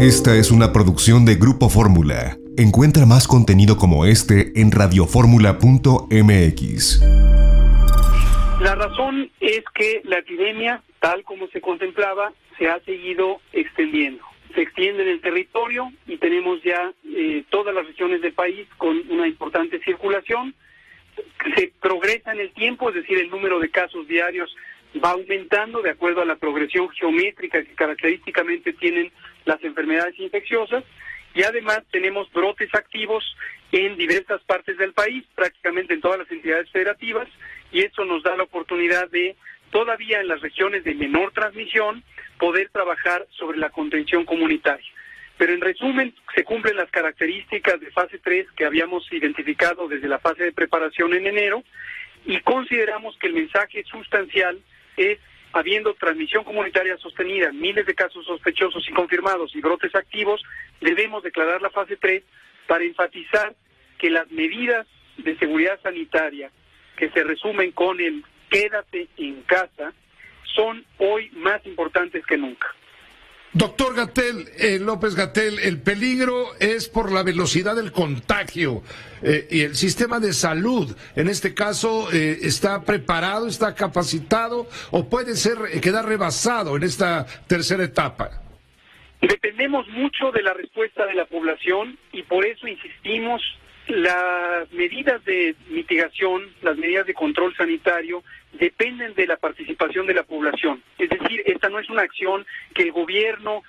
Esta es una producción de Grupo Fórmula. Encuentra más contenido como este en radioformula.mx. La razón es que la epidemia, tal como se contemplaba, se ha seguido extendiendo. Se extiende en el territorio y tenemos ya eh, todas las regiones del país con una importante circulación. Se progresa en el tiempo, es decir, el número de casos diarios va aumentando de acuerdo a la progresión geométrica que característicamente tienen las enfermedades infecciosas y además tenemos brotes activos en diversas partes del país, prácticamente en todas las entidades federativas, y eso nos da la oportunidad de, todavía en las regiones de menor transmisión, poder trabajar sobre la contención comunitaria. Pero en resumen, se cumplen las características de fase 3 que habíamos identificado desde la fase de preparación en enero y consideramos que el mensaje sustancial es habiendo transmisión comunitaria sostenida, miles de casos sospechosos y confirmados y brotes activos, debemos declarar la fase 3 para enfatizar que las medidas de seguridad sanitaria que se resumen con el quédate en casa son hoy más importantes que nunca. Doctor Gatel, eh, López Gatel, el peligro es por la velocidad del contagio eh, y el sistema de salud, en este caso, eh, está preparado, está capacitado o puede ser quedar rebasado en esta tercera etapa. Dependemos mucho de la respuesta de la población y por eso insistimos las medidas de mitigación, las medidas de control sanitario dependen de la participación de la población. Es decir, esta no es una acción que el gobierno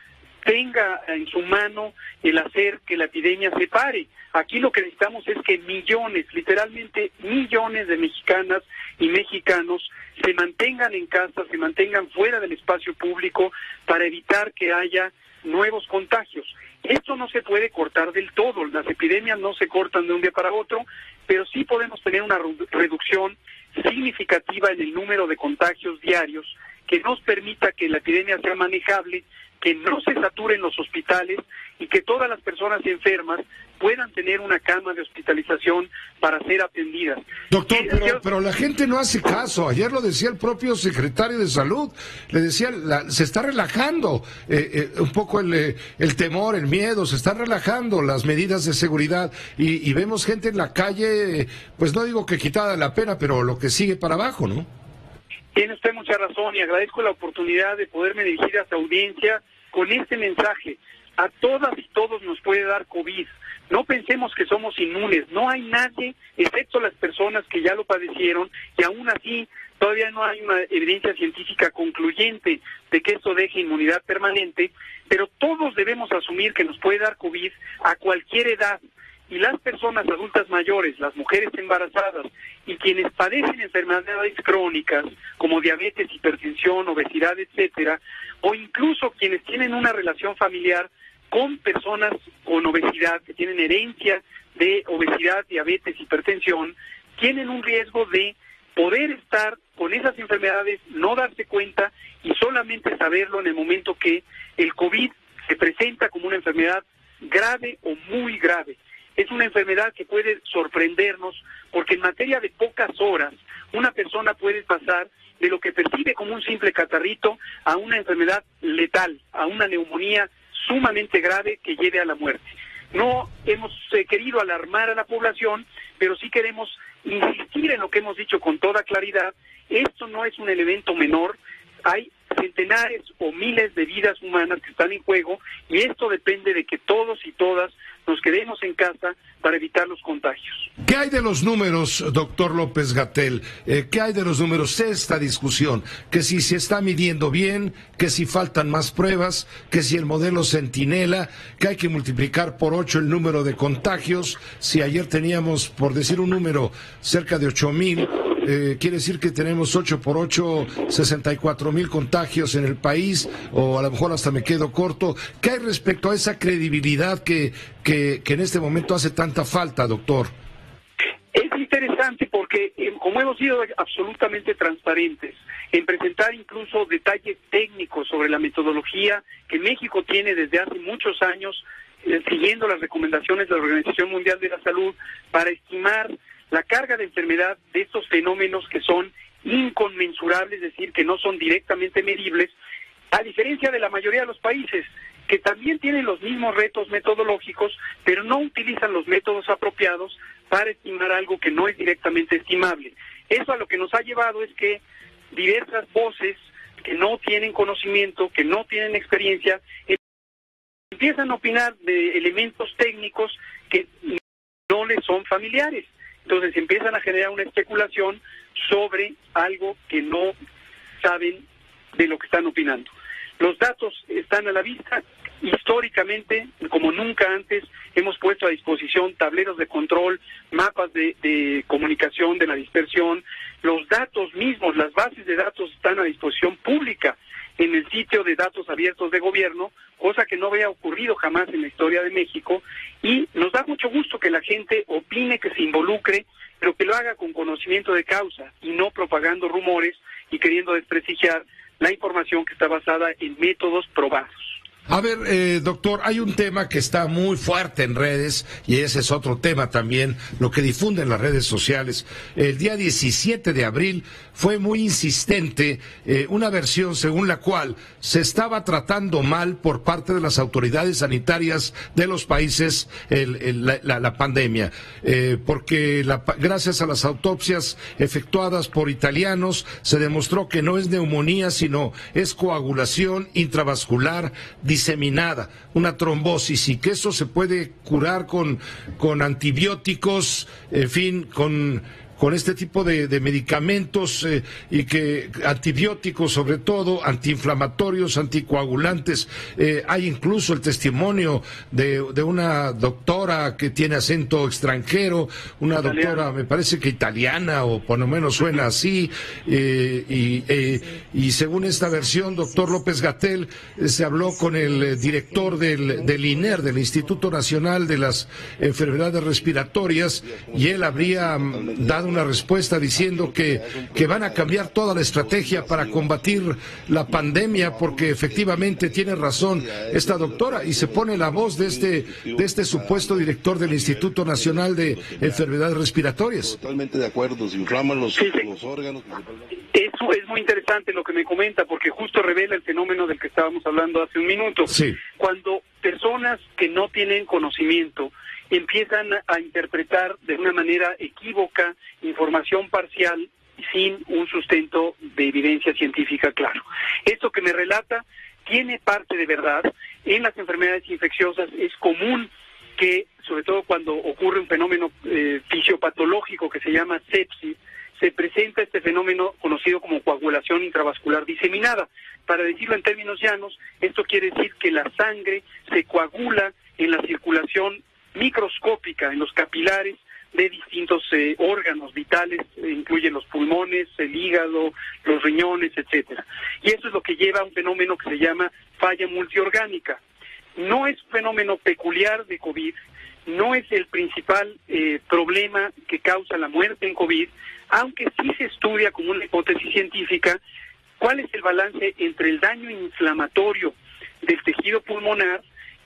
tenga en su mano el hacer que la epidemia se pare. Aquí lo que necesitamos es que millones, literalmente millones de mexicanas y mexicanos se mantengan en casa, se mantengan fuera del espacio público para evitar que haya nuevos contagios. Esto no se puede cortar del todo, las epidemias no se cortan de un día para otro, pero sí podemos tener una reducción significativa en el número de contagios diarios que nos permita que la epidemia sea manejable, que no se saturen los hospitales y que todas las personas enfermas puedan tener una cama de hospitalización para ser atendidas. Doctor, pero, la gente no hace caso. Ayer lo decía el propio secretario de Salud. Le decía, se está relajando eh, eh, un poco el, eh, el, temor, el miedo, se están relajando las medidas de seguridad y, y vemos gente en la calle, pues no digo que quitada la pena, pero lo que sigue para abajo, ¿no? Tiene usted mucha razón y agradezco la oportunidad de poderme dirigir a su audiencia con este mensaje. A todas y todos nos puede dar COVID. No pensemos que somos inmunes. No hay nadie, excepto las personas que ya lo padecieron, y aún así todavía no hay una evidencia científica concluyente de que esto deje inmunidad permanente, pero todos debemos asumir que nos puede dar COVID a cualquier edad y las personas adultas mayores, las mujeres embarazadas y quienes padecen enfermedades crónicas como diabetes, hipertensión, obesidad, etcétera, o incluso quienes tienen una relación familiar con personas con obesidad, que tienen herencia de obesidad, diabetes, hipertensión, tienen un riesgo de poder estar con esas enfermedades, no darse cuenta y solamente saberlo en el momento que el COVID se presenta como una enfermedad grave o muy grave es una enfermedad que puede sorprendernos porque en materia de pocas horas una persona puede pasar de lo que percibe como un simple catarrito a una enfermedad letal, a una neumonía sumamente grave que lleve a la muerte. No hemos eh, querido alarmar a la población, pero sí queremos insistir en lo que hemos dicho con toda claridad. Esto no es un elemento menor. Hay centenares o miles de vidas humanas que están en juego y esto depende de que todos y todas nos quedemos en casa para evitar los contagios. ¿Qué hay de los números, doctor López Gatel? Eh, ¿Qué hay de los números? Esta discusión, que si se está midiendo bien, que si faltan más pruebas, que si el modelo centinela, que hay que multiplicar por ocho el número de contagios, si ayer teníamos, por decir un número, cerca de ocho mil eh, quiere decir que tenemos 8 por 8, 64 mil contagios en el país, o a lo mejor hasta me quedo corto. ¿Qué hay respecto a esa credibilidad que, que, en este momento hace tanta falta, doctor? Es interesante porque, eh, como hemos sido absolutamente transparentes en presentar incluso detalles técnicos sobre la metodología que México tiene desde hace muchos años, eh, siguiendo las recomendaciones de la Organización Mundial de la Salud, para estimar la carga de enfermedad de estos fenómenos que son inconmensurables, es decir, que no son directamente medibles, a diferencia de la mayoría de los países que también tienen los mismos retos metodológicos, pero no utilizan los métodos apropiados para estimar algo que no es directamente estimable. Eso a lo que nos ha llevado es que diversas voces que no tienen conocimiento, que no tienen experiencia, empiezan a opinar de elementos técnicos que no les son familiares. Entonces empiezan a generar una especulación sobre algo que no saben de lo que están opinando. Los datos están a la vista. Históricamente, como nunca antes, hemos puesto a disposición tableros de control, mapas de, de, comunicación de la dispersión. Los datos mismos, las bases de datos están a disposición pública en el sitio de datos abiertos de gobierno, cosa que no había ocurrido jamás en la historia de México. Y nos da mucho gusto que la gente opine, que se involucre, pero que lo haga con conocimiento de causa y no propagando rumores y queriendo desprestigiar la información que está basada en métodos probados. A ver, eh, doctor, hay un tema que está muy fuerte en redes y ese es otro tema también, lo que difunden las redes sociales. El día 17 de abril fue muy insistente eh, una versión según la cual se estaba tratando mal por parte de las autoridades sanitarias de los países la, pandemia, eh, porque gracias a las autopsias efectuadas por italianos se demostró que no es neumonía, sino es coagulación intravascular diseminada, una trombosis, y que eso se puede curar con, con antibióticos, en fin, con con este tipo de, medicamentos eh, y que antibióticos sobre todo, antiinflamatorios, anticoagulantes. Eh, hay incluso el testimonio de, una doctora que tiene acento extranjero, una doctora, me parece que italiana o por lo menos suena así, eh, y, y, según esta versión, doctor López Gatel se habló con el director del, del INER, del Instituto Nacional de las Enfermedades Respiratorias, y él habría mm, dado una respuesta diciendo que, que van a cambiar toda la estrategia para combatir la pandemia porque efectivamente tiene razón esta doctora y se pone la voz de este, de este supuesto director del Instituto Nacional de Enfermedades Respiratorias. Totalmente de acuerdo, se inflaman los, los órganos. Eso es muy interesante lo que me comenta porque justo revela el fenómeno del que estábamos hablando hace un minuto. Sí. Cuando personas que no tienen conocimiento empiezan a interpretar de una manera equívoca información parcial sin un sustento de evidencia científica claro. Esto que me relata tiene parte de verdad. En las enfermedades infecciosas es común que, sobre todo cuando ocurre un fenómeno eh, fisiopatológico que se llama sepsis, se presenta este fenómeno conocido como coagulación intravascular diseminada. Para decirlo en términos llanos, esto quiere decir que la sangre se coagula en la circulación microscópica en los capilares de distintos eh, órganos vitales, eh, incluyen los pulmones, el hígado, los riñones, etcétera. Y eso es lo que lleva a un fenómeno que se llama falla multiorgánica. No es un fenómeno peculiar de COVID, no es el principal eh, problema que causa la muerte en COVID, aunque sí se estudia como una hipótesis científica cuál es el balance entre el daño inflamatorio del tejido pulmonar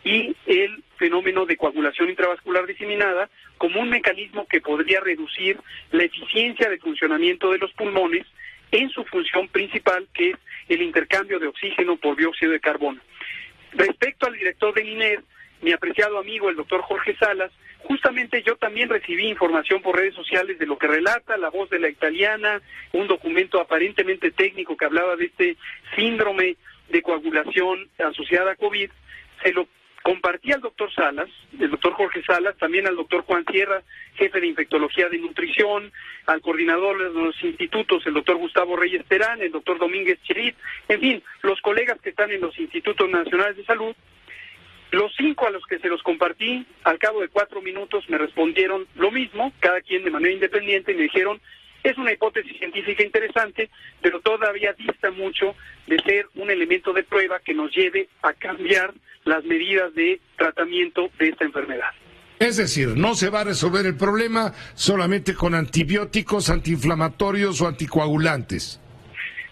y el fenómeno de coagulación intravascular diseminada como un mecanismo que podría reducir la eficiencia de funcionamiento de los pulmones en su función principal, que es el intercambio de oxígeno por dióxido de carbono. Respecto al director de INER, mi apreciado amigo, el doctor Jorge Salas, justamente yo también recibí información por redes sociales de lo que relata la voz de la italiana, un documento aparentemente técnico que hablaba de este síndrome de coagulación asociada a COVID. Se lo compartí al doctor Salas, el doctor Jorge Salas, también al doctor Juan Sierra, jefe de infectología de nutrición, al coordinador de los institutos, el doctor Gustavo Reyes Terán, el doctor Domínguez Chirit, en fin, los colegas que están en los institutos nacionales de salud. Los cinco a los que se los compartí, al cabo de cuatro minutos me respondieron lo mismo, cada quien de manera independiente, y me dijeron, es una hipótesis científica interesante, pero todavía dista mucho de ser un elemento de prueba que nos lleve a cambiar las medidas de tratamiento de esta enfermedad. Es decir, no se va a resolver el problema solamente con antibióticos, antiinflamatorios o anticoagulantes.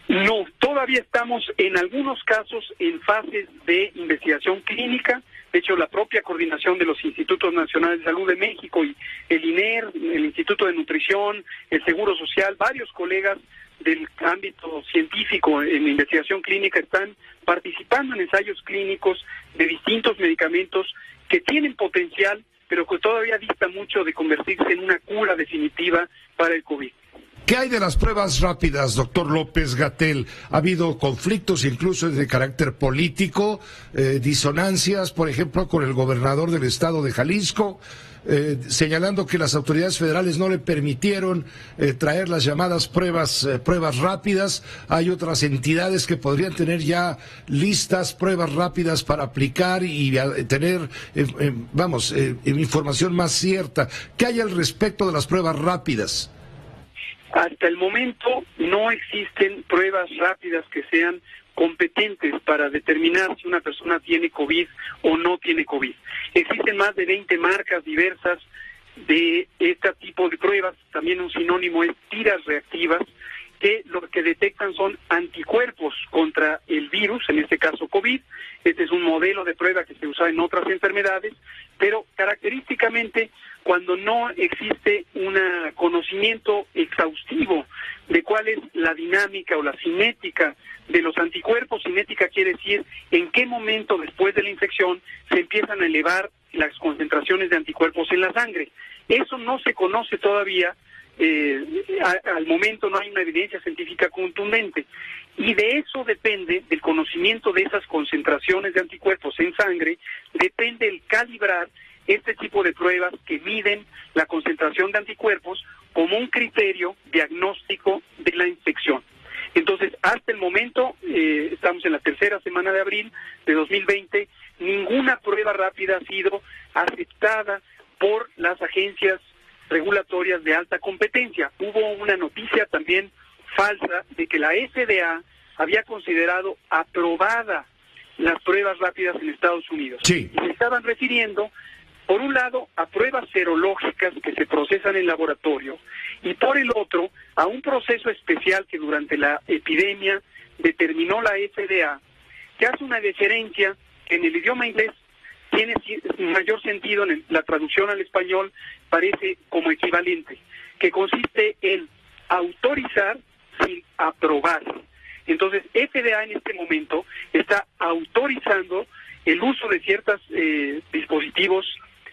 No, todavía estamos en algunos casos en fases de investigación clínica. De hecho, la propia coordinación de los Institutos Nacionales de Salud de México y el INER, el Instituto de Nutrición, el Seguro Social, varios colegas del ámbito científico en investigación clínica están participando en ensayos clínicos de distintos medicamentos que tienen potencial, pero que todavía dista mucho de convertirse en una cura definitiva para el COVID. ¿Qué hay de las pruebas rápidas, doctor López Gatel? ¿Ha habido conflictos incluso de carácter político, eh, disonancias, por ejemplo, con el gobernador del estado de Jalisco? Eh, señalando que las autoridades federales no le permitieron eh, traer las llamadas pruebas, pruebas rápidas. Hay otras entidades que podrían tener ya listas pruebas rápidas para aplicar y tener, vamos, información más cierta. ¿Qué hay al respecto de las pruebas rápidas? Hasta el momento no existen pruebas rápidas que sean competentes para determinar si una persona tiene COVID o no tiene COVID. Existen más de 20 marcas diversas de este tipo de pruebas, también un sinónimo es tiras reactivas, que lo que detectan son anticuerpos contra el virus, en este caso COVID. Este es un modelo de prueba que se usa en otras enfermedades, pero característicamente cuando no existe un conocimiento exhaustivo de cuál es la dinámica o la cinética de los anticuerpos, cinética quiere decir en qué momento después de la infección se empiezan a elevar las concentraciones de anticuerpos en la sangre. Eso no se conoce todavía, eh, al momento no hay una evidencia científica contundente. Y de eso depende, del conocimiento de esas concentraciones de anticuerpos en sangre, depende el calibrar este tipo de pruebas que miden la concentración de anticuerpos como un criterio diagnóstico de la infección. Entonces, hasta el momento, eh, estamos en la tercera semana de abril de 2020, ninguna prueba rápida ha sido aceptada por las agencias regulatorias de alta competencia. Hubo una noticia también falsa de que la FDA había considerado aprobada las pruebas rápidas en Estados Unidos. Sí. Y se estaban refiriendo por un lado, a pruebas serológicas que se procesan en laboratorio y por el otro, a un proceso especial que durante la epidemia determinó la FDA, que hace una diferencia que en el idioma inglés tiene mayor sentido, en la traducción al español parece como equivalente, que consiste en autorizar sin aprobar. Entonces, FDA en este momento está autorizando el uso de ciertos eh, dispositivos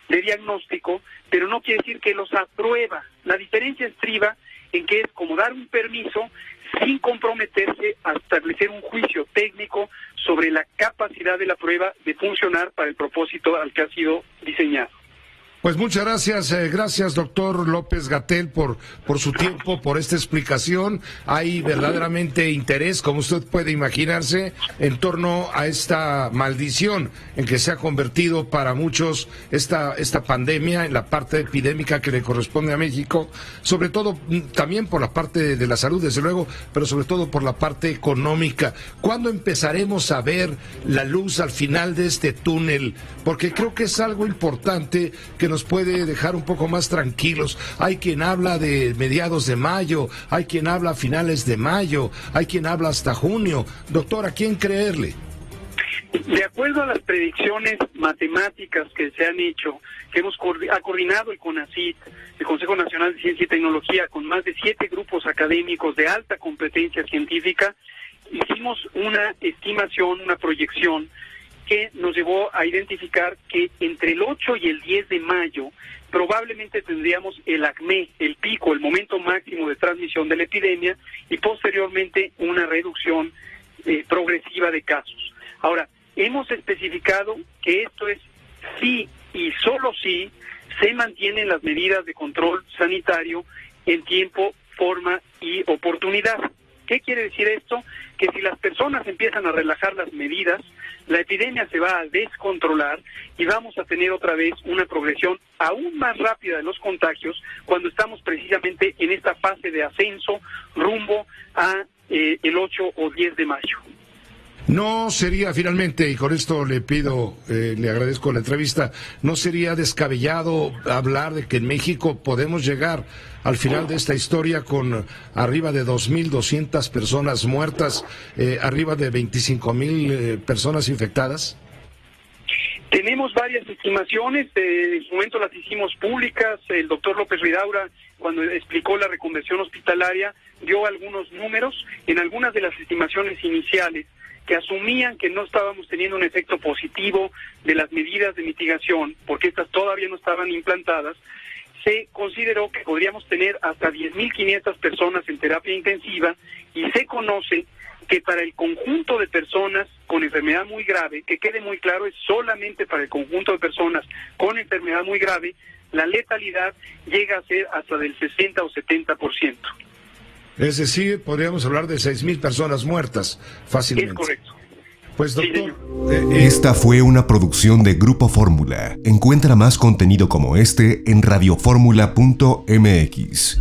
de diagnóstico, pero no quiere decir que los aprueba. La diferencia estriba en que es como dar un permiso sin comprometerse a establecer un juicio técnico la prueba de funcionar para el propósito al que ha sido diseñado. Pues muchas gracias, eh, gracias doctor López Gatel por, por su tiempo, por esta explicación. Hay verdaderamente interés, como usted puede imaginarse, en torno a esta maldición en que se ha convertido para muchos esta, esta pandemia en la parte epidémica que le corresponde a México, sobre todo mm, también por la parte de la salud, desde luego, pero sobre todo por la parte económica. ¿Cuándo empezaremos a ver la luz al final de este túnel? Porque creo que es algo importante que nos puede dejar un poco más tranquilos. Hay quien habla de mediados de mayo, hay quien habla a finales de mayo, hay quien habla hasta junio. Doctor, ¿a quién creerle? De acuerdo a las predicciones matemáticas que se han hecho, que hemos ha coordinado el CONACIT, el Consejo Nacional de Ciencia y Tecnología, con más de siete grupos académicos de alta competencia científica, hicimos una estimación, una proyección que nos llevó a identificar que entre el 8 y el 10 de mayo probablemente tendríamos el acme, el pico, el momento máximo de transmisión de la epidemia y posteriormente una reducción eh, progresiva de casos. Ahora, hemos especificado que esto es sí y solo si se mantienen las medidas de control sanitario en tiempo, forma y oportunidad. ¿Qué quiere decir esto? Que si las personas empiezan a relajar las medidas, la epidemia se va a descontrolar y vamos a tener otra vez una progresión aún más rápida de los contagios cuando estamos precisamente en esta fase de ascenso rumbo a eh, el 8 o 10 de mayo. No sería finalmente, y con esto le pido, eh, le agradezco la entrevista, no sería descabellado hablar de que en México podemos llegar al final de esta historia con arriba de 2.200 personas muertas, eh, arriba de 25.000 mil eh, personas infectadas. Tenemos varias estimaciones, eh, en su momento las hicimos públicas, el doctor López Ridaura, cuando explicó la reconversión hospitalaria, dio algunos números en algunas de las estimaciones iniciales que asumían que no estábamos teniendo un efecto positivo de las medidas de mitigación, porque estas todavía no estaban implantadas, se consideró que podríamos tener hasta 10.500 personas en terapia intensiva y se conoce que para el conjunto de personas con enfermedad muy grave, que quede muy claro, es solamente para el conjunto de personas con enfermedad muy grave, la letalidad llega a ser hasta del 60 o 70%. Es decir, podríamos hablar de 6.000 personas muertas fácilmente. Es correcto. Pues doctor, eh, eh, esta fue una producción de Grupo Fórmula. Encuentra más contenido como este en radioformula.mx.